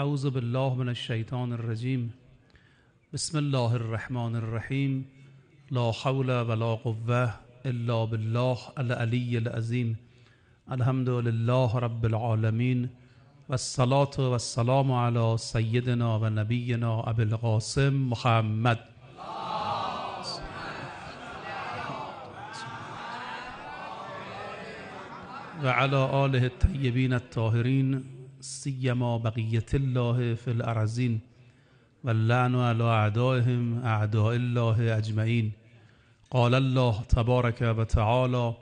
اعوذ بالله من الشیطان الرجیم. بسم الله الرحمن الرحیم. لا حول ولا قوه الا بالله العلی العظیم. الحمد لله رب العالمین و الصلاة و السلام علی سیدنا و نبینا ابو القاسم محمد. و علی آله الطیبین الطاهرین سیما بقیت الله فی الارزین و اللعن اعدائهم اعداء الله اجمعین. قال الله تبارک و تعالی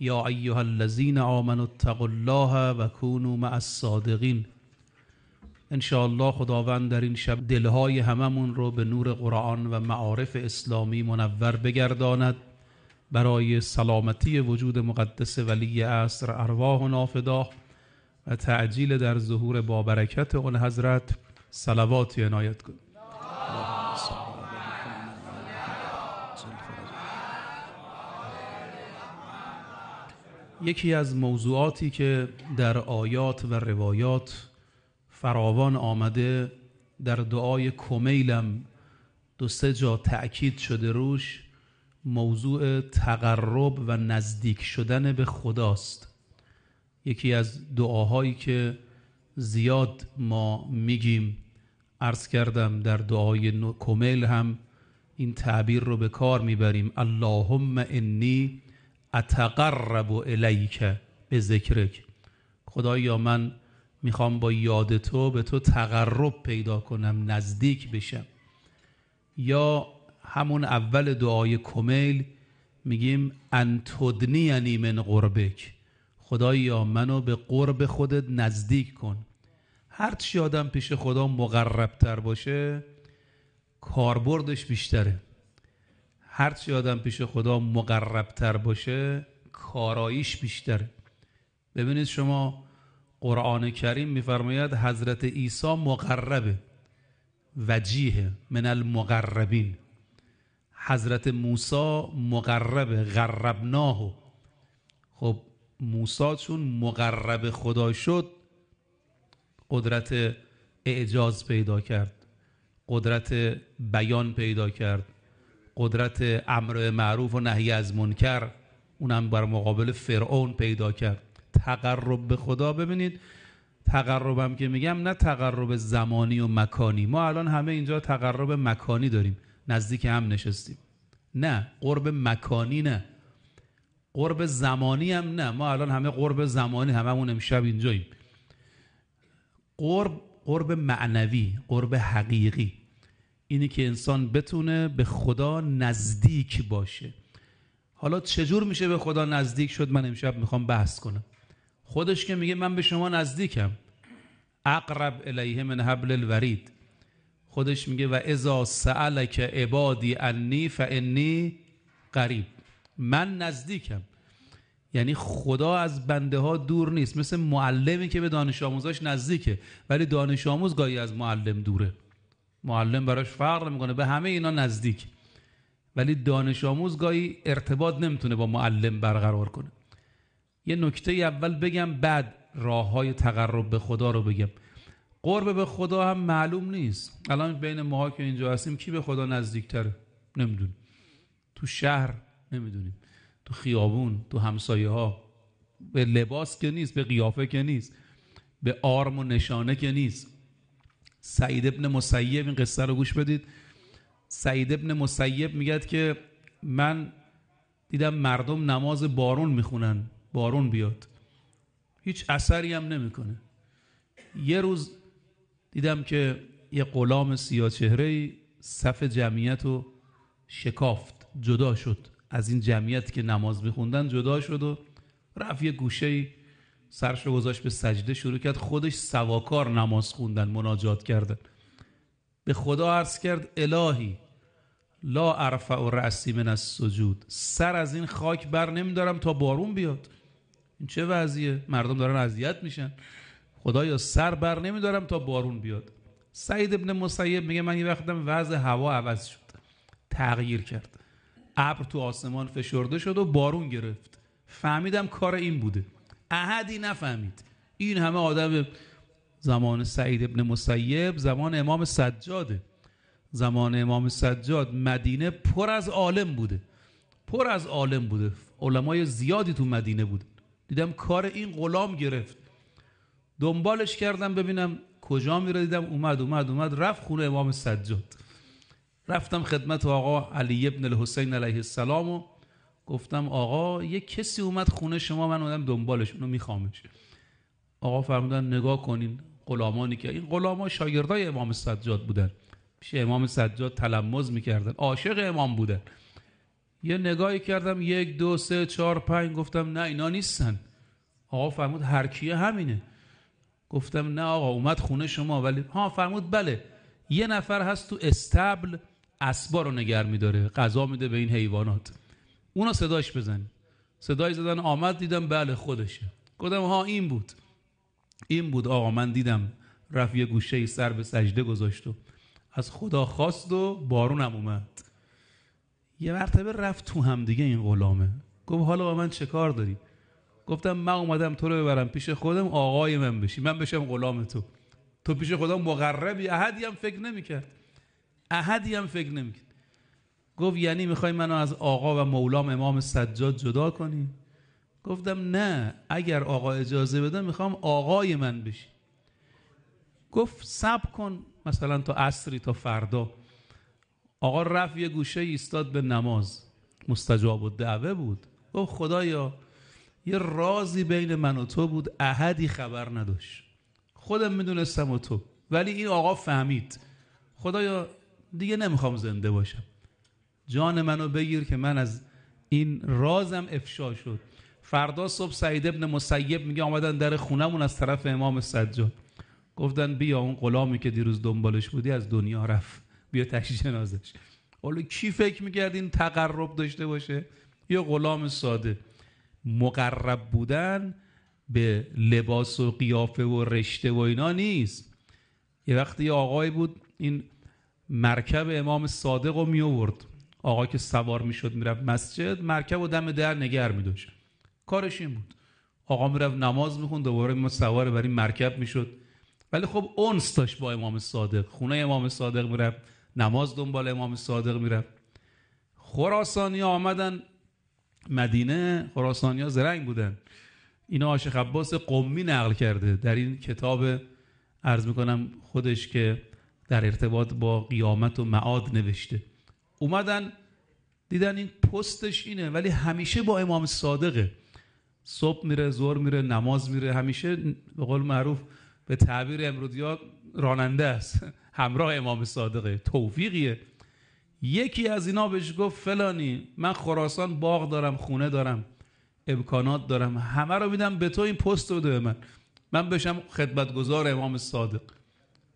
یا ایها الذین آمنوا اتقوا الله و کونوا مع الصادقین. ان خداوند در این شب دلهای هممون رو به نور قرآن و معارف اسلامی منور بگرداند. برای سلامتی وجود مقدس ولی عصر ارواح و نافداه تعجیل در ظهور با برکت اون حضرت صلواتی عنایت کن. یکی از موضوعاتی که در آیات و روایات فراوان آمده در دعای کمیلم دو سه جا تأکید شده روش موضوع تقرب و نزدیک شدن به خداست. یکی از دعاهایی که زیاد ما میگیم. عرض کردم در دعای کمیل هم این تعبیر رو به کار می‌بریم. اللهم انی اتقرب الیک به ذکرک. خدایا من می‌خوام با یاد تو به تو تقرب پیدا کنم نزدیک بشم. یا همون اول دعای کمیل میگیم انتودنی یعنی من قربک خدایا منو به قرب خودت نزدیک کن. هر چی آدم پیش خدا مقرب تر باشه کاربردش بیشتره. هر چی آدم پیش خدا مقرب تر باشه کاراییش بیشتره. ببینید شما قرآن کریم میفرماید حضرت عیسی مقربه وجیه من المقربین. حضرت موسی مقربه غربناه. خب موسی چون مقرب خدا شد قدرت اعجاز پیدا کرد قدرت بیان پیدا کرد قدرت امر معروف و نهی از منکر اونم بر مقابل فرعون پیدا کرد. تقرب به خدا ببینید تقربم که میگم نه تقرب زمانی و مکانی. ما الان همه اینجا تقرب مکانی داریم نزدیک هم نشستیم. نه قرب مکانی نه. قرب زمانی هم نه. ما الان همه قرب زمانی هممون امشب اینجاییم. قرب قرب معنوی قرب حقیقی. اینی که انسان بتونه به خدا نزدیک باشه. حالا چجور میشه به خدا نزدیک شد؟ من امشب می‌خوام بحث کنم. خودش که میگه من به شما نزدیکم. اقرب الیه من حبل الورید. خودش میگه و اذا سألک عبادی انی فانی قریب. من نزدیکم. یعنی خدا از بنده ها دور نیست. مثل معلمی که به دانش آموزاش نزدیکه ولی دانش آموز گاهی از معلم دوره. معلم براش فرق می‌کنه به همه اینا نزدیک. ولی دانش آموز گاهی ارتباط نمی‌تونه با معلم برقرار کنه. یه نکته اول بگم بعد راه های تقرب به خدا رو بگم. قرب به خدا هم معلوم نیست. الان بین ماها که اینجا هستیم کی به خدا نزدیکتره؟ نمی‌دونیم تو شهر نمی‌دونیم. تو خیابون تو همسایه ها به لباس که نیست به قیافه که نیست به آرم و نشانه که نیست. سعید ابن مسیب این قصه رو گوش بدید. سعید ابن مسیب میگد که من دیدم مردم نماز بارون می‌خونن. بارون بیاد. هیچ اثری هم نمی‌کنه. یه روز دیدم که یه غلام سیاه چهره صف جمعیت رو شکافت جدا شد. از این جمعیت که نماز میخوندن جدا شد و رفت یه گوشه سرش رو گذاشت به سجده شروع کرد. خودش سواکار نماز خوندن مناجات کردن. به خدا عرض کرد الهی لا ارفع و رأسی من از سجود سر از این خاک بر نمیدارم تا بارون بیاد. این چه وضعیه؟ مردم دارن اذیت میشن. خدایا سر بر نمیدارم تا بارون بیاد. سعید ابن مسیب میگه من یه وقتم وضع هوا عوض شد. تغییر کرد. ابر تو آسمان فشرده شد و بارون گرفت. فهمیدم کار این بوده. احدی نفهمید. این همه آدم زمان سعید ابن مسیب زمان امام سجاده. زمان امام سجاد مدینه پر از عالم بوده. پر از عالم بوده. علمای زیادی تو مدینه بود دیدم کار این غلام گرفت. دنبالش کردم ببینم کجا میره. دیدم اومد اومد اومد رفت خونه امام سجاد. رفتم خدمت آقا علی ابن الحسین علیه السلام و گفتم آقا یه کسی اومد خونه شما من اومدم دنبالش اونو میخوامش. آقا فرمودن نگاه کنین غلامانی که این غلاما شاگردای امام سجاد بودن. پیش امام سجاد تلمز می‌کردن. عاشق امام بودن. یه نگاهی کردم یک دو سه چهار پنج گفتم نه اینا نیستن. آقا فرمود هر کیه همینه. گفتم نه آقا اومد خونه شما ولی ها فرمود بله. یه نفر هست تو استبل اسبا رو نگر میداره غذا میده به این حیوانات. اونا صداش بزن. صدای زدن آمد دیدم بله خودشه. گفتم ها این بود. این بود آقا من دیدم رفت یه گوشه سر به سجده گذاشت و از خدا خواست و بارونم اومد. یه مرتبه رفت تو هم دیگه این غلامه. گفت حالا با من چه کار داری؟ گفتم من اومدم تو رو ببرم پیش خودم آقای من بشی. من بشم غلام تو. تو پیش خدا مقربی احدی هم فکر نمی‌کرد. احدی هم فکر نمی‌کرد. گفت یعنی می‌خوای منو از آقا و مولام امام سجاد جدا کنی؟ گفتم نه اگر آقا اجازه بده می‌خوام آقای من بشی. گفت سب کن مثلا تا عصری تا فردا. آقا رفت یه گوشه ایستاد به نماز. مستجاب و دعوه بود. گفت خدایا یه رازی بین من و تو بود احدی خبر نداشت. خودم می‌دونستم و تو. ولی این آقا فهمید. خدایا دیگه نمی‌خوام زنده باشم. جان منو بگیر که من از این رازم افشا شد. فردا صبح سعید ابن مسیب میگه آمدن در خونمون از طرف امام سجاد. گفتن بیا اون غلامی که دیروز دنبالش بودی از دنیا رفت. بیا تشییع جنازش. حالا کی فکر می‌کرد این تقرب داشته باشه؟ یه غلام ساده. مقرب بودن به لباس و قیافه و رشته و اینا نیست. یه وقتی آقای بود این مرکب امام صادق رو می آورد آقا که سوار می‌شد می‌رفت مسجد مرکب و دم در نگر می داشت کارش این بود. آقا می‌رفت نماز می‌خوند دوباره ما سوار بر این مرکب می‌شد. ولی خب اونس داشت با امام صادق. خونه امام صادق می‌رفت نماز دنبال امام صادق می‌رفت. خراسانی آمدن مدینه خراسانی ها زرنگ بودن. اینا عاشق عباس قمی نقل کرده. در این کتاب عرض می‌کنم خودش که در ارتباط با قیامت و معاد نوشته. اومدن دیدن این پستش اینه ولی همیشه با امام صادقه. صبح میره زور میره نماز میره همیشه به قول معروف به تعبیر امرودیا راننده است. همراه امام صادقه توفیقیه. یکی از اینا بهش گفت فلانی من خراسان باغ دارم خونه دارم امکانات دارم همه رو میدم به تو این پست بده به من. من بشم خدمتگزار امام صادق.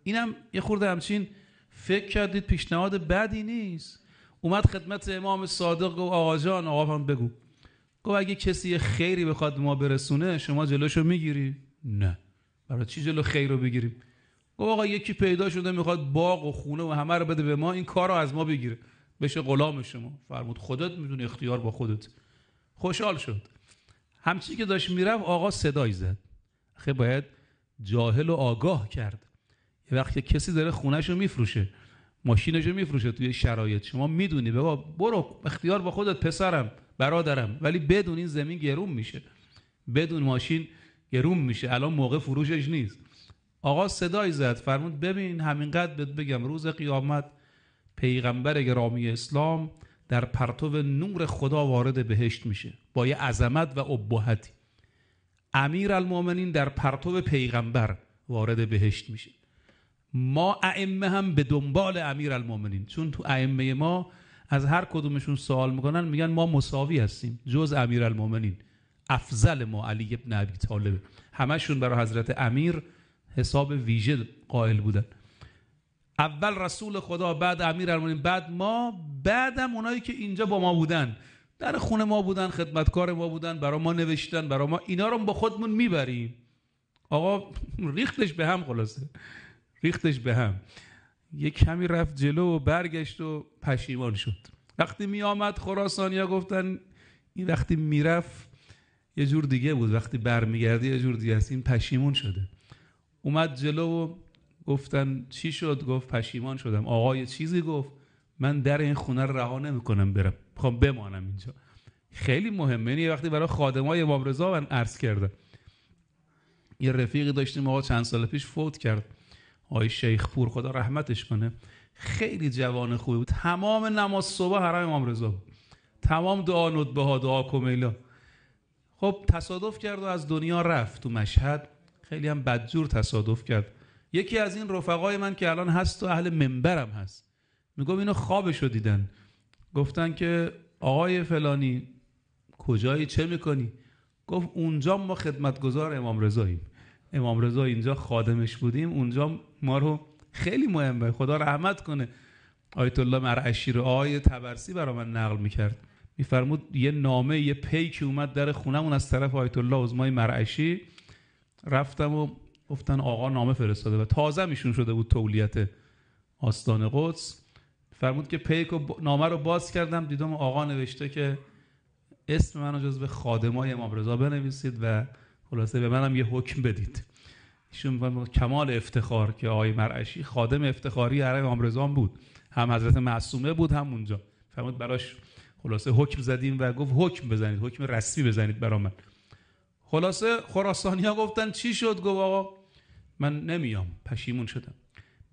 اینم یه خورده همچین فکر کردید پیشنهاد بدی نیست. اومد خدمت امام صادق گفت آقا جان آقا هم بگو. گفت اگه کسی خیری بخواد ما برسونه شما جلوشو می‌گیری؟ نه. برای چی جلو خیر رو بگیریم؟ گفت آقا یکی پیدا شده می‌خواد باغ و خونه و همه رو بده به ما این کار رو از ما بگیره. بشه غلام شما. فرمود خودت می‌دونی اختیار با خودت. خوشحال شد. همچی که داشت می‌رفت آقا صدای زد. خیلی باید جاهل و آگاه کرد. یه وقتی کسی داره خونهش رو میفروشه ماشینش رو میفروشه توی شرایط. شما می‌دونی بابا برو اختیار با خودت پسرم برادرم. ولی بدون این زمین گرون میشه. بدون ماشین گرون میشه. الان موقع فروشش نیست. آقا صدای زد. فرمود ببین همینقدر بهت بگم روز قیامت پیغمبر گرامی اسلام در پرتو نور خدا وارد بهشت میشه. با یه عظمت و ابهتی. امیر المومنین در پرتو پیغمبر وارد بهشت میشه. ما ائمه هم به دنبال امیر المومنین چون تو ائمه ما از هر کدومشون سوال می‌کنن میگن ما مساوی هستیم جز امیر المومنین افضل ما علی ابن ابی طالب. همشون برای حضرت امیر حساب ویژه قائل بودن. اول رسول خدا بعد امیر المومنین بعد ما بعدم اونایی که اینجا با ما بودن. در خونه ما بودن خدمتکار ما بودن برای ما نوشتن برای ما اینا رو با خودمون می‌بریم. آقا ریختش به هم خلاصه. ریختش به هم. یه کمی رفت جلو و برگشت و پشیمان شد. وقتی می آمد خراسانیا گفتن این وقتی می‌رفت یه جور دیگه بود. وقتی برمیگردی یه جور دیگه است. این پشیمون شده. اومد جلو و گفتن چی شد؟ گفت پشیمان شدم. آقا یه چیزی گفت. من در این خونه رو رها نمی‌کنم برم. می‌خوام بمانم اینجا. خیلی مهمه. یعنی وقتی برای خادمای امام رضا من عرض کردم. یه رفیقی داشتیم آقا چند سال پیش فوت کرد. آقای شیخ پور خدا رحمتش کنه خیلی جوان خوبی بود. تمام نماز صبح حرم امام رضا تمام دعا ندبه ها دعا کمیلا. خب تصادف کرد و از دنیا رفت تو مشهد. خیلی هم بدجور تصادف کرد. یکی از این رفقای من که الان هست و اهل منبرم هست. میگم اینو خوابش رو دیدن. گفتن که آقای فلانی کجایی؟ چه می‌کنی؟ گفت اونجا ما خدمتگزار امام رضاییم. امام رضا اینجا خادمش بودیم اونجا ما رو خیلی مهمه خدا رحمت کنه. آیت الله مرعشی رو آیه تبرسی برا من نقل می‌کرد. میفرمود یه نامه یه پی که اومد در خونمون از طرف آیت الله عظمای مرعشی رفتم و گفتن آقا نامه فرستاده و تازه میشون شده بود تولیت آستان قدس. فرمود که پیک و نامه رو باز کردم دیدم آقا نوشته که اسم منو جزو خادمای امام رضا بنویسید و خلاصه به منم یه حکم بدید. ایشون کمال افتخار که آقای مرعشی خادم افتخاری امام رضا بود. هم حضرت معصومه بود هم اونجا. فرمود براش خلاصه حکم زدیم و گفت حکم بزنید حکم رسمی بزنید برا من. خلاصه خراسانی ها گفتن چی شد؟ گفت آقا من نمیام پشیمون شدم.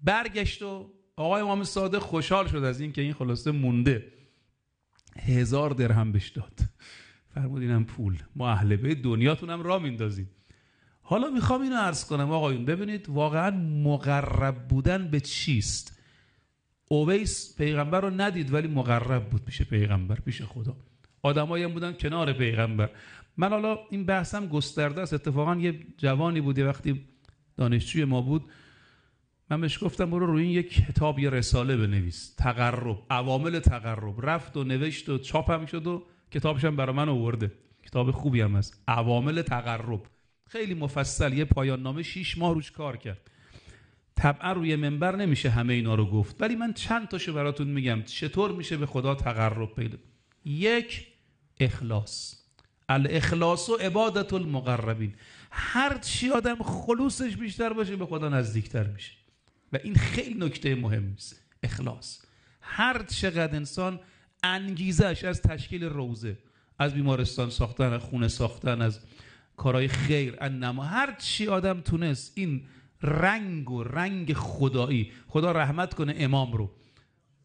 برگشت و آقای امام صادق خوشحال شد از این که این خلاصه مونده. هزار درهم بهش داد. فرمود اینم پول. ما اهل بیت دنیاتونم را میندازید حالا می‌خوام اینو عرض کنم. آقایون ببینید واقعا مقرب بودن به چیست؟ اویس پیغمبر رو ندید ولی مقرب بود پیش پیغمبر پیش خدا. آدمایی هم بودن کنار پیغمبر. من حالا این بحثم گسترده است. اتفاقا یه جوانی بود یه وقتی دانشجوی ما بود. من بهش گفتم برو روی این یک کتاب یه رساله بنویس. تقرب عوامل تقرب. رفت و نوشت و چاپم شد و کتابش هم برای من آورده. کتاب خوبی هم هست. عوامل تقرب. خیلی مفصل. یه پایان نامه 6 ماه روش کار کرد. طبعا روی منبر نمیشه همه اینا رو گفت. ولی من چند تاشو براتون میگم. چطور میشه به خدا تقرب پیدا؟ یک اخلاص. الاخلاص و عبادت المقربین. هر چی آدم خلوصش بیشتر باشه به خدا نزدیکتر میشه. و این خیلی نکته مهم است اخلاص. هر چقدر انسان انگیزش از تشکیل روزه از بیمارستان ساختن از خونه ساختن از کارهای خیر انما. هر چی آدم تونست این رنگ و رنگ خدایی خدا رحمت کنه امام رو.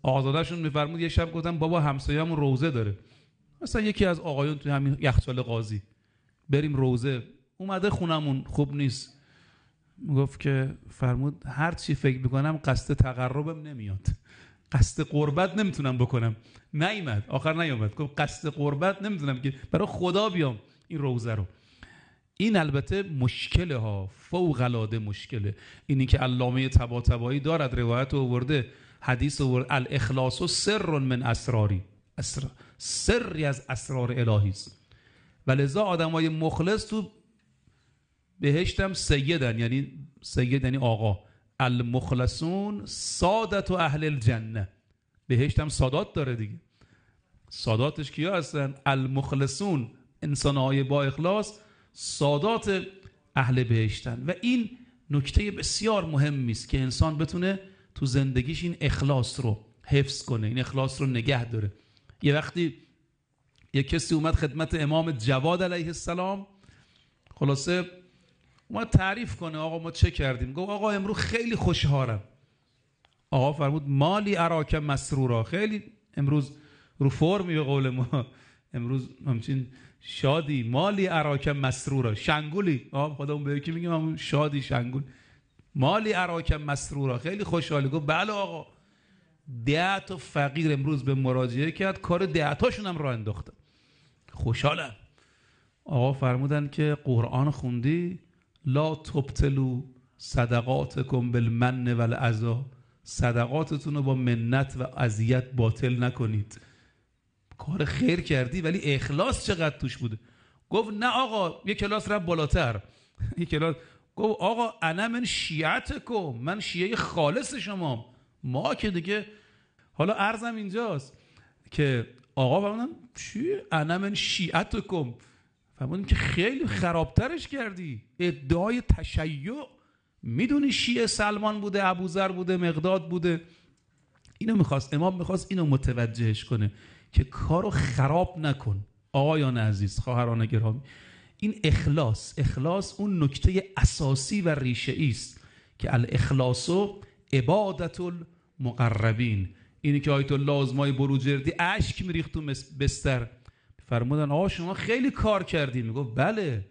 آزادشون میفرمود یه شب گفتم بابا همسایه‌مون روزه داره. مثلا یکی از آقایون توی همین یخچال قاضی. بریم روزه. اومده خونمون خوب نیست. گفت که فرمود هر چی فکر می‌کنم قصد تقربم نمیاد. قصد قربت نمی‌تونم بکنم. نیومد. آخر نیومد. قصد قربت نمی‌تونم که برای خدا بیام این روزه رو. این البته مشکله ها. فوق العاده مشکله. اینی که علامه طباطبایی دارد روایت آورده حدیث آورد الاخلاص سر من اسراری. اسر... سری از اسرار الهی است. ولذا آدمای مخلص تو بهشتم سیدن یعنی سید یعنی آقا. المخلصون سادت و اهل الجنه. بهشتم سادات داره دیگه. ساداتش کیا هستن؟ المخلصون انسانهای با اخلاص سادات اهل بهشتن. و این نکته بسیار مهمی است که انسان بتونه تو زندگیش این اخلاص رو حفظ کنه این اخلاص رو نگه داره. یه وقتی یه کسی اومد خدمت امام جواد علیه السلام خلاصه ما تعریف کنه آقا ما چه کردیم؟ گفت آقا امروز خیلی خوشحالم. آقا فرمود مالی عراک مسرورا. خیلی امروز رو فرمی به قول ما. امروز همچین شادی. مالی عراک مسرورا. شنگولی. آقا خدا اون به میگیم همون شادی شنگول. مالی عراک مسرورا. خیلی خوشحالی. گفت بله آقا. ده تا فقیر امروز به مراجعه کرد. کار ده هم راه انداختن خوشحالم آقا فرمودن که قرآن خوندی؟ لا تبتلو صدقاتکم بالمن والعزا. صدقاتتون رو با منت و اذیت باطل نکنید. کار خیر کردی ولی اخلاص چقدر توش بوده گفت نه آقا یه کلاس رفت بالاتر. یه کلاس. گفت آقا انا من شیعتکم من شیعه خالص شما. ما که دیگه حالا ارزم اینجاست که آقا فرمودن چی؟ انا من شیعتکم. فرمودن که خیلی خرابترش کردی. ادعای تشیع. می‌دونی شیعه سلمان بوده ابوذر بوده مقداد بوده. اینو می‌خواست امام می‌خواست اینو متوجهش کنه که کارو خراب نکن. آقایان عزیز خواهران گرامی. این اخلاص اخلاص اون نکته اساسی و ریشه است که الاخلاص و عبادت المقربین اینی که آیت الله آزمای بروجردی اشک میریخت تو بستر. فرمودن آقا شما خیلی کار کردی. میگو بله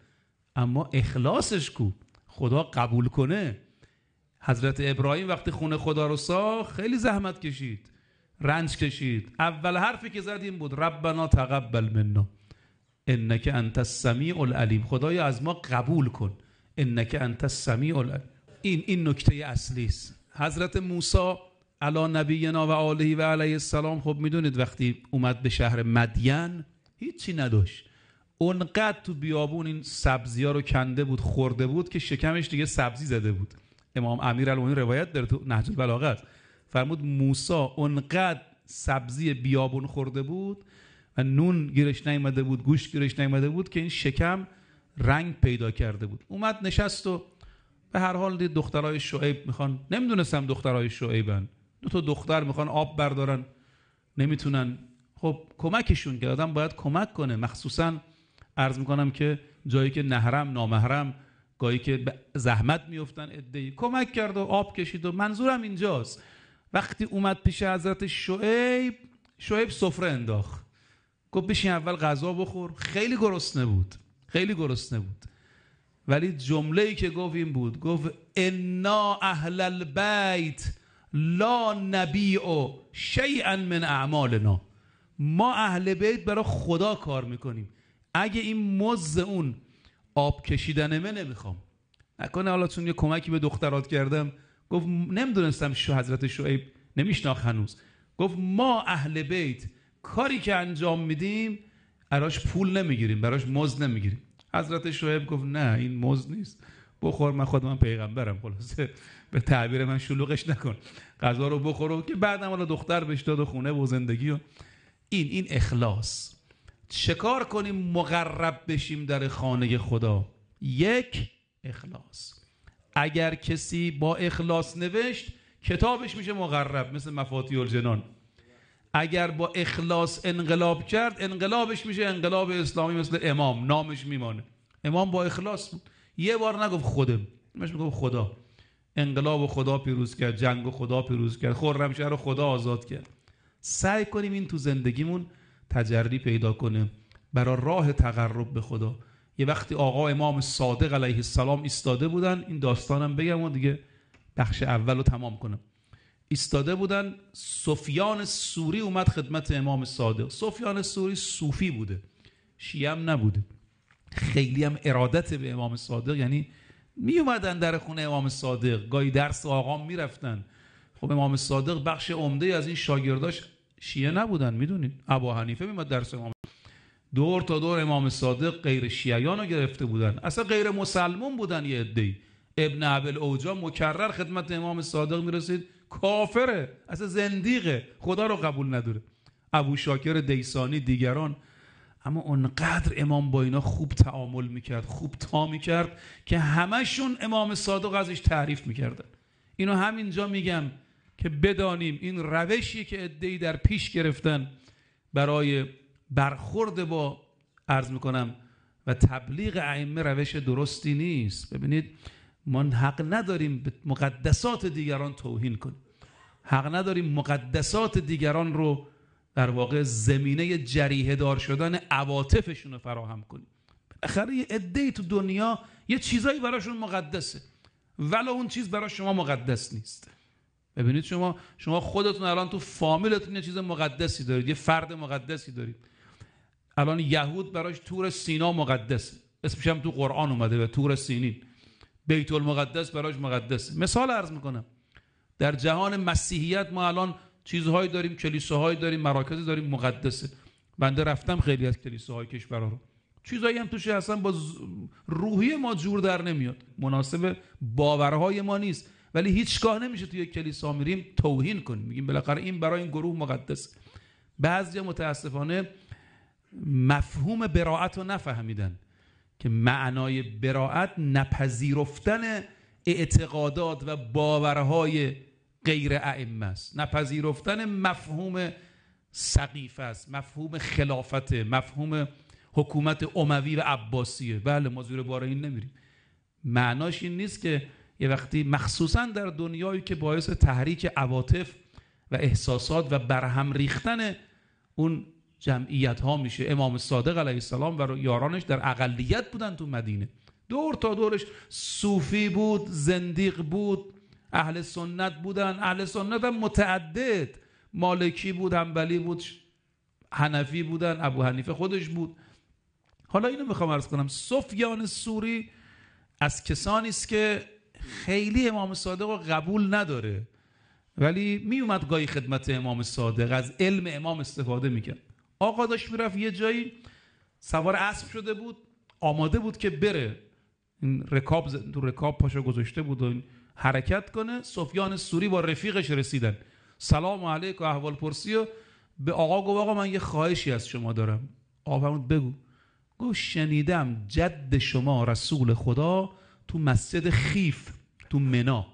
اما اخلاصش کو. خدا قبول کنه. حضرت ابراهیم وقتی خونه خدا رو ساخت خیلی زحمت کشید. رنج کشید. اول حرفی که زد این بود ربنا تقبل منا. انک انت السمیع العلیم. خدایا از ما قبول کن. انک انت السمیع العلیم. این این نکته اصلی است. حضرت موسی علی نبینا و آله و علیه السلام خب می‌دونید وقتی اومد به شهر مدین هیچی نداشت. اونقدر تو بیابون این سبزی ها رو کنده بود خورده بود که شکمش دیگه سبزی زده بود. امام امیر روایت داره تو نهج البلاغه فرمود موسی اونقدر سبزی بیابون خورده بود و نون گیرش نیامده بود گوشت گیرش نیامده بود که این شکم رنگ پیدا کرده بود. اومد نشست و به هر حال دید دخترای شعیب می‌خوان نمی‌دونستم دخترای شعیبن. دو تا دختر می‌خوان آب بردارن. نمی‌تونن خب کمکشون که آدم باید کمک کنه. مخصوصا عرض می‌کنم که جایی که نهرم نامحرم گاهی که زحمت میفتن ادهی کمک کرد و آب کشید و منظورم اینجاست. وقتی اومد پیش حضرت شعیب شعیب سفره انداخت. گفت بشین اول غذا بخور. خیلی گرسنه بود. خیلی گرسنه بود. ولی جمله ای که گفت این بود. گفت انا اهل البیت لا نبیع شیئا من اعمالنا. ما اهل بیت برای خدا کار می‌کنیم. اگه این مز اون آب کشیدنمه نمی‌خوام. نکنه حالا چون یه کمکی به دخترات کردم گفت نمی‌دونستم شو حضرت شعیب نمیشناخ هنوز. گفت ما اهل بیت کاری که انجام میدیم براش پول نمی‌گیریم براش مزد نمی‌گیریم. حضرت شعیب گفت نه این مزد نیست. بخور من خود من پیغمبرم خلاصه. به تعبیر من شلوغش نکن. غذا رو بخور که بعدم حالا دختر بهش داد و خونه و زندگی و این این اخلاص. چکار کنیم مقرب بشیم در خانه خدا؟ یک اخلاص. اگر کسی با اخلاص نوشت کتابش میشه مقرب مثل مفاتی الجنان. اگر با اخلاص انقلاب کرد انقلابش میشه انقلاب اسلامی مثل امام نامش میمانه. امام با اخلاص بود. یه بار نگفت خودم. مش می‌گفت خدا. انقلاب خدا پیروز کرد جنگ خدا پیروز کرد خرمشهر و خدا آزاد کرد. سعی کنیم این تو زندگیمون تجری پیدا کنه برای راه تقرب به خدا. یه وقتی آقا امام صادق علیه السلام ایستاده بودن این داستانم بگم و دیگه بخش اول رو تمام کنم. ایستاده بودن سفیان سوری اومد خدمت امام صادق. سفیان سوری صوفی بوده. شیعه هم نبوده. خیلی هم ارادت به امام صادق یعنی می اومدن در خونه امام صادق. گاهی درس آقام می‌رفتن. خب امام صادق بخش عمده از این شاگرداش شیعه نبودن می‌دونید؟ ابو حنیفه میمد درس امام. دور تا دور امام صادق غیر شیعیان رو گرفته بودن. اصلا غیر مسلمون بودن یه عده‌ای. ابن عبل اوجا مکرر خدمت امام صادق می‌رسید. کافره. اصلا زندیقه. خدا رو قبول نداره. ابو شاکر دیسانی دیگران. اما اونقدر امام با اینا خوب تعامل می‌کرد خوب تا می‌کرد که همشون امام صادق ازش تعریف می‌کردن. اینو همینجا میگم. که بدانیم این روشی که ادهی در پیش گرفتن برای برخورد با عرض می‌کنم و تبلیغ ائمه روش درستی نیست. ببینید ما حق نداریم به مقدسات دیگران توهین کنیم. حق نداریم مقدسات دیگران رو در واقع زمینه جریه دار شدن عواطفشون رو فراهم کنیم. بالاخره یه تو دنیا یه چیزایی براشون مقدسه ولو اون چیز برای شما مقدس نیست. ببینید شما شما خودتون الان تو فامیلتون یه چیز مقدسی دارید یه فرد مقدسی دارید. الان یهود براش تور سینا مقدسه اسمش هم تو قرآن اومده به تور سینین. بیت المقدس براش مقدسه مثال عرض می‌کنم. در جهان مسیحیت ما الان چیزهایی داریم کلیساهایی داریم مراکزی داریم مقدسه بنده رفتم خیلی از کلیساهای کشورها رو. چیزایی هم توش اصلا با روحی ما جور در نمیاد. مناسب باورهای ما نیست. ولی هیچگاه نمیشه توی کلیسا میریم توهین کنیم. میگیم بالاخره این برای این گروه مقدس. بعضی متاسفانه مفهوم براعت رو نفهمیدن که معنای براعت نپذیرفتن اعتقادات و باورهای غیر ائمه است. نپذیرفتن مفهوم سقیف است مفهوم خلافت مفهوم حکومت اموی و عباسیه. بله ما زیر بار این نمیریم. معناش این نیست که یه وقتی مخصوصا در دنیایی که باعث تحریک عواطف و احساسات و برهم ریختن اون جمعیت ها میشه. امام صادق علیه السلام و یارانش در اقلیت بودن تو مدینه. دور تا دورش صوفی بود زندیق بود اهل سنت بودن. اهل سنت هم متعدد. مالکی بود انبلی بود حنفی بودن ابو حنیفه خودش بود. حالا اینو می‌خوام ارز کنم. سفیان سوری از کسانی است که خیلی امام صادق رو قبول نداره. ولی میومد گاهی خدمت امام صادق از علم امام استفاده می‌کرد. آقا داشت می‌رفت یه جایی سوار اسب شده بود آماده بود که بره. این رکاب تو رکاب پاشو گذاشته بود و حرکت کنه. سفیان سوری با رفیقش رسیدن. سلام علیک و احوال پرسی و به آقا گفت آقا من یه خواهشی از شما دارم. آقا بگو. گفت شنیدم جد شما رسول خدا تو مسجد خیف. تو منا.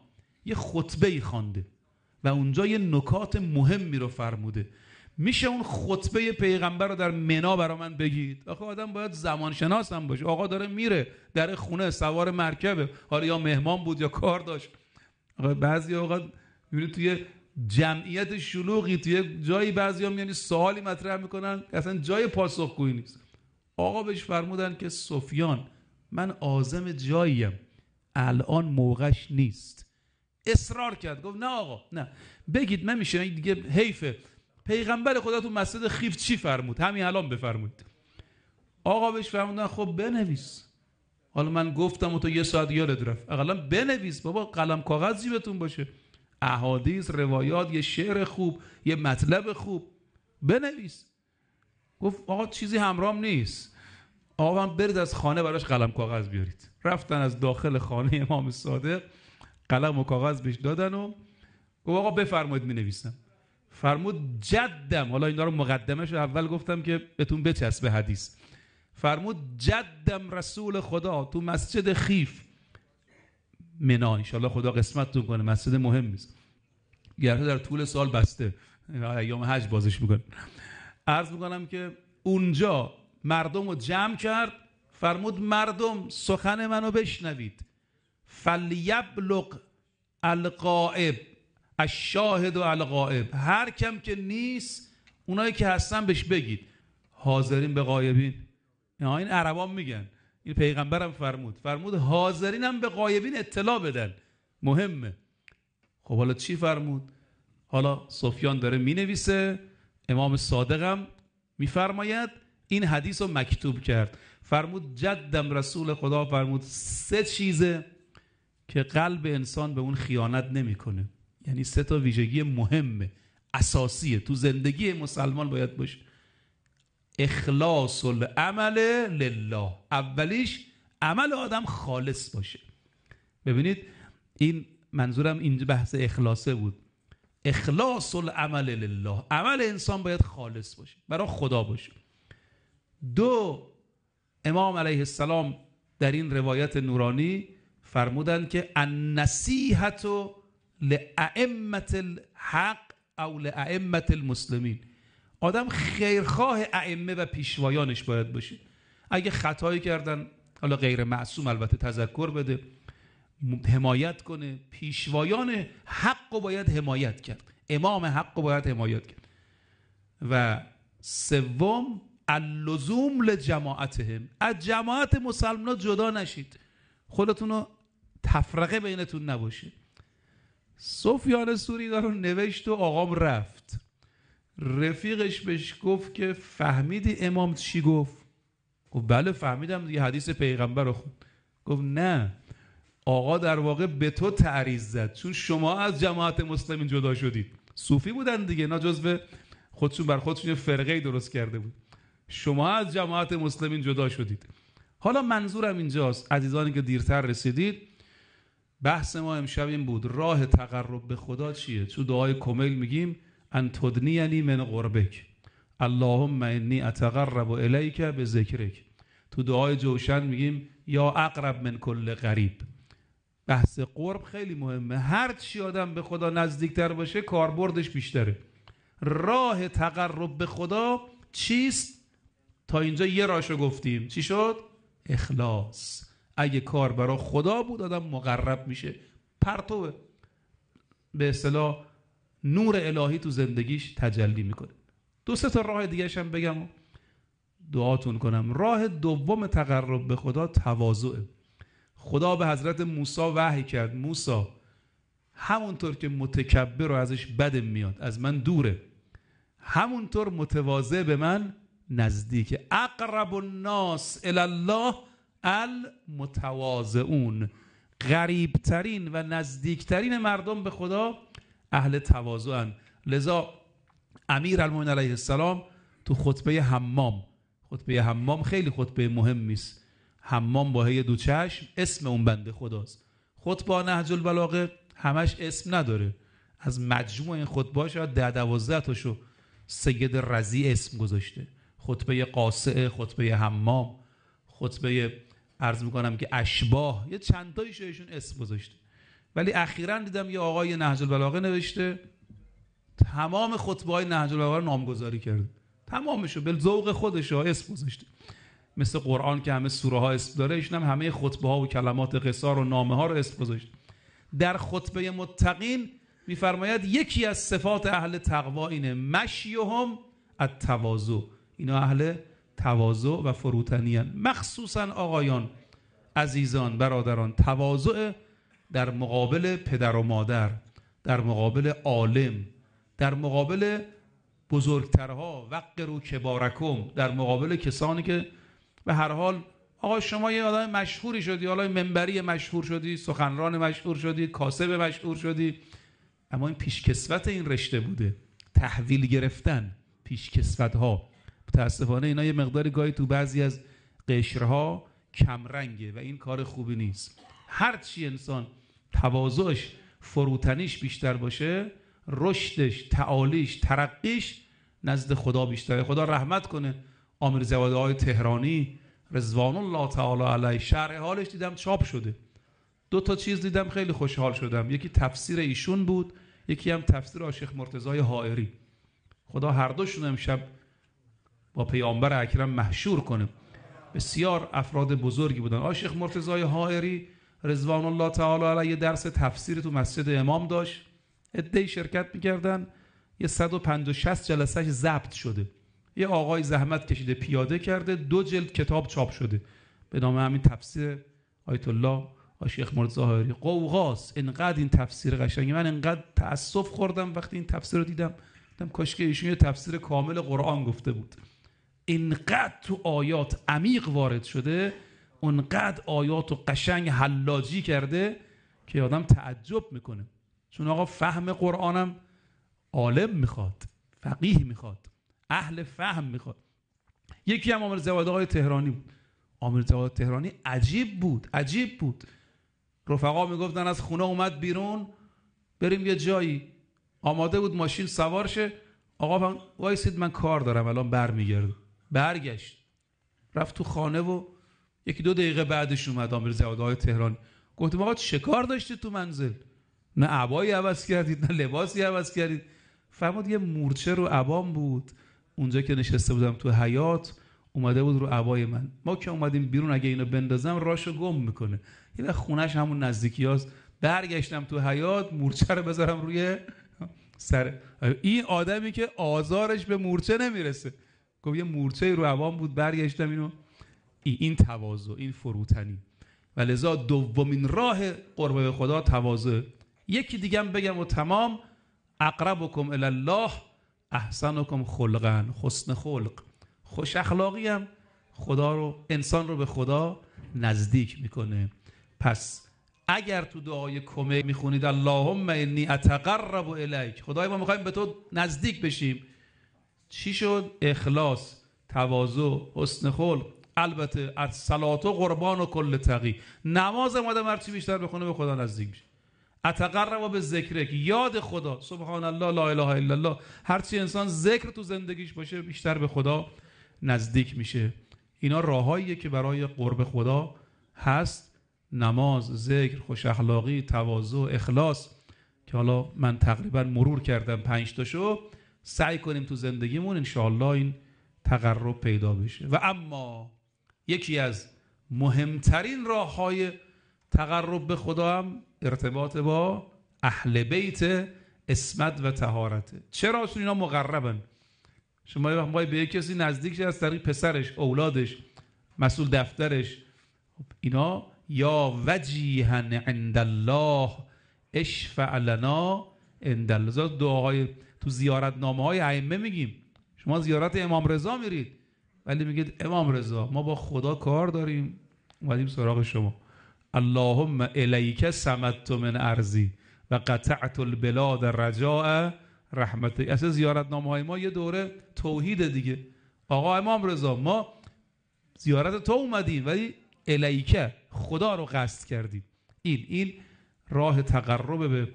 یه خطبه ای خوانده و اونجا یه نکات مهمی رو فرموده. میشه اون خطبه پیغمبر رو در منا برا من بگید؟ آخه آدم باید زمان شناس هم باشه. آقا داره میره در خونه سوار مرکبه. حالا یا مهمان بود یا کار داشت. آقا بعضی اوقات می‌بینی توی جمعیت شلوغی توی جایی بعضی هم یعنی سوالی مطرح می‌کنن اصلا جای پاسخگویی نیست. آقا بهش فرمودن که سفیان من آزم جاییم. الان موقعش نیست. اصرار کرد. گفت نه آقا نه. بگید من میشه دیگه حیفه پیغمبر خدا تو مسجد خیف چی فرمود؟ همین الان بفرمود آقا بهش فرمودن خب بنویس. حالا من گفتم و تو یه ساعت یادت رفت. اقلا بنویس بابا قلم کاغذی بهتون باشه. احادیث روایات یه شعر خوب یه مطلب خوب. بنویس. گفت آقا چیزی همرام نیست. آقا من برید از خانه براش قلم کاغذ بیارید. رفتن از داخل خانه امام صادق قلم و کاغذ بهش دادن و گفت آقا بفرمایید می نویسم فرمود جدم. حالا اینا رو مقدمش اول گفتم که بهتون بچسبه حدیث. فرمود جدم رسول خدا تو مسجد خیف. منا انشالله خدا قسمتتون کنه مسجد مهم نیست. گرده در طول سال بسته. ایام حج بازش می‌کنه. عرض می‌کنم که اونجا مردم رو جمع کرد. فرمود مردم سخن منو بشنوید. فلیبلغ القائب الشاهد و القائب هر کم که نیست اونایی که هستن بهش بگید. حاضرین به غایبین. این عربان میگن. این پیغمبرم فرمود. فرمود حاضرین هم به غایبین اطلاع بدن. مهمه. خب حالا چی فرمود؟ حالا سفیان داره می‌نویسه. امام صادقم میفرماید این حدیث رو مکتوب کرد. فرمود جدم رسول خدا فرمود سه چیزه که قلب انسان به اون خیانت نمی‌کنه. یعنی سه تا ویژگی مهمه اساسیه. تو زندگی مسلمان باید باشه. اخلاص العمل لله. اولیش عمل آدم خالص باشه. ببینید این منظورم اینجا بحث اخلاصه بود. اخلاص العمل لله. عمل انسان باید خالص باشه. برای خدا باشه. دو امام علیه السلام در این روایت نورانی فرمودند که النصیحت لعمت الحق او لعمت المسلمین. آدم خیرخواه ائمه و پیشوایانش باید باشه. اگه خطایی کردن حالا غیر معصوم البته تذکر بده حمایت کنه. پیشوایان حق رو باید حمایت کرد. امام حق رو باید حمایت کرد. و سوم اللزوم لجماعتهم. از جماعت مسلمان جدا نشید. خودتون رو تفرقه بینتون نباشه سفیان سوری رو نوشت و آقام رفت. رفیقش بهش گفت که فهمیدی امام چی گفت؟ گفت بله فهمیدم دیگه حدیث پیغمبر رو خود گفت نه آقا در واقع به تو تعریض زد. چون شما از جماعت مسلمین جدا شدید. صوفی بودن دیگه نه جزو خودشون بر خودشون فرقه درست کرده بود. شما از جماعت مسلمین جدا شدید. حالا منظورم اینجاست عزیزانی که دیرتر رسیدید بحث ما امشب این بود راه تقرب به خدا چیه؟ تو دعای کمیل میگیم ان تدنیانی من قربک اللهم انی اتقرب الیک به ذکرک تو دعای جوشن میگیم یا اقرب من کل غریب. بحث قرب خیلی مهمه. هر چی آدم به خدا نزدیکتر باشه کاربردش بیشتره. راه تقرب به خدا چیست؟ تا اینجا یه راشو گفتیم. چی شد؟ اخلاص. اگه کار برای خدا بود آدم مقرب میشه. پرتوه. به اصطلاح نور الهی تو زندگیش تجلی می‌کنه. دو سه تا راه دیگه هم بگم. دعاتون کنم. راه دوم تقرب به خدا تواضعه. خدا به حضرت موسی وحی کرد. موسی همونطور که متکبر رو ازش بد میاد از من دوره. همونطور متواضع به من نزدیک. اقرب الناس الله المتواضعون. غریبترین و نزدیکترین مردم به خدا اهل تواضعن. لذا امیر المومنین علیه السلام تو خطبه حمام خطبه حمام خیلی خطبه مهمی است. حمام با هی دو چشم اسم اون بنده خداست. خطبه نهج البلاغه همش اسم نداره. از مجموع این خطبه شاید ده دوازده تاشو سید رزی اسم گذاشته. خطبه قاسعه خطبه حمام خطبه عرض می‌کنم که اشباه. یه چند ایشون اسم گذاشته. ولی اخیرا دیدم یه آقای نهج البلاغه نوشته تمام خطبه های نهج البلاغه نامگذاری کرده تمامشو به ذوق خودش اسم گذاشته. مثل قرآن که همه سوره ها اسم داره ایشون هم همه خطبه ها و کلمات قصار و نامه ها رو اسم گذاشته. در خطبه متقین میفرماید یکی از صفات اهل تقوا اینه مشیهم التواضع. اینا اهل تواضع و فروتنی مخصوصا آقایان عزیزان برادران تواضع در مقابل پدر و مادر در مقابل عالم در مقابل بزرگترها وقر و کبارکم در مقابل کسانی که به هر حال آقا شما یه آدم مشهوری شدی حالا منبری مشهور شدی سخنران مشهور شدی کاسب مشهور شدی. اما این پیشکسوت این رشته بوده. تحویل گرفتن پیشکسوت ها متاسفانه اینا یه مقداری گاهی تو بعضی از قشرها کمرنگه و این کار خوبی نیست. هرچی انسان تواضعش فروتنیش بیشتر باشه رشدش تعالیش ترقیش نزد خدا بیشتره. خدا رحمت کنه. آمیر زواده های تهرانی رضوان الله تعالی علیه شرح حالش دیدم چاپ شده. دو تا چیز دیدم خیلی خوشحال شدم. یکی تفسیر ایشون بود یکی هم تفسیر آشیخ مرتضای حائری. خدا هر دوشون امشب با پیامبر اکرم محشور کنه بسیار افراد بزرگی بودن. آشیخ مرتضای حائری رضوان الله تعالی علیه درس تفسیر تو مسجد امام داشت. ادهی شرکت می‌کردن. یه 150 جلسهش ضبط شده. یه آقای زحمت کشیده پیاده کرده. دو جلد کتاب چاپ شده. به نام همین تفسیر آیت الله آشیخ مرد ظاهری قوقاس انقدر این تفسیر قشنگی من انقدر تاسف خوردم وقتی این تفسیر رو دیدم. دیدم کاش که ایشون یه تفسیر کامل قرآن گفته بود. اینقدر تو آیات عمیق وارد شده اونقدر آیات و قشنگ حلاجی کرده که آدم تعجب می‌کنه. چون آقا فهم قرآنم عالم می‌خواد فقیه می‌خواد اهل فهم می‌خواد. یکی هم عامل زواده های تهرانی بود. زواده تهرانی عجیب بود عجیب بود. رفقا می‌گفتن از خونه اومد بیرون بریم یه جایی. آماده بود ماشین سوار شه آقا وایسید من کار دارم الان برمیگرد برگشت. رفت تو خانه و یکی دو دقیقه بعدش اومد آمیر زواده های تهران. گفتم آقا چه کار داشتید تو منزل؟ نه عبایی عوض کردید نه لباسی عوض کردید. فرمود یه مورچه رو عبام بود. اونجا که نشسته بودم تو حیات اومده بود رو عبای من. ما که اومدیم بیرون اگه اینو بندازم راشو گم می‌کنه. یه خونش همون نزدیکی هاست برگشتم تو حیات مورچه رو بذارم روی سر. این آدمی که آزارش به مورچه نمی‌رسه. گفت یه مورچه رو عوام بود برگشتم اینو. این تواضع این فروتنی. و لذا دومین راه قرب به خدا تواضع. یکی دیگه بگم و تمام. اقربکم الی الله احسنکم خلقا حسن خلق. خوش اخلاقی هم خدا رو انسان رو به خدا نزدیک می‌کنه. پس اگر تو دعای کمک می‌خونید اللهم انی اتقرب الیک. خدای ما می‌خوایم به تو نزدیک بشیم. چی شد؟ اخلاص تواضع حسن خلق. البته از صلات و قربان و کل تقی. نماز آدم هرچی بیشتر بخونه به خدا نزدیک میشه. اتقرب به ذکرک یاد خدا. سبحان الله لا اله الا الله. هرچی انسان ذکر تو زندگیش باشه بیشتر به خدا نزدیک میشه. اینا راههاییه که برای قرب خدا هست. نماز ذکر خوش اخلاقی تواضع اخلاص. که حالا من تقریبا مرور کردم پنج تاشو. سعی کنیم تو زندگیمون انشاءالله این تقرب پیدا بشه. و اما یکی از مهمترین راه های تقرب به خدا هم ارتباط با اهل بیت اسمت و تهارته چرا؟ چون اینا مقربن. شما یه وقت به کسی نزدیک از طریق پسرش اولادش مسئول دفترش. خب اینا یا وجیهن عند الله اشفع لنا عند الله. دعاهای تو زیارت نامه های ائمه میگیم. شما زیارت امام رضا میرید. ولی میگید امام رضا ما با خدا کار داریم. اومدیم سراغ شما. اللهم الیک سمت من ارزی و قطعت البلاد رجاء رحمت. اصلا زیارت نامه های ما یه دوره توحید دیگه. آقا امام رضا ما زیارت تو اومدیم ولی الیکه خدا رو قصد کردیم. این این راه تقرب به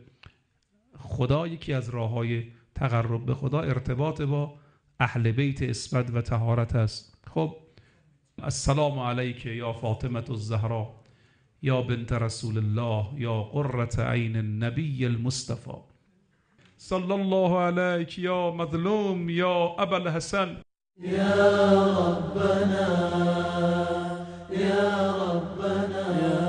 خدا یکی از راه های تقرب به خدا ارتباط با اهل بیت اسمت و تهارت است. خب السلام علیک یا فاطمه الزهرا یا بنت رسول الله یا قرة عین النبی المصطفى صلی الله علیک یا مظلوم یا ابا الحسن. یا ربنا یا ربنا.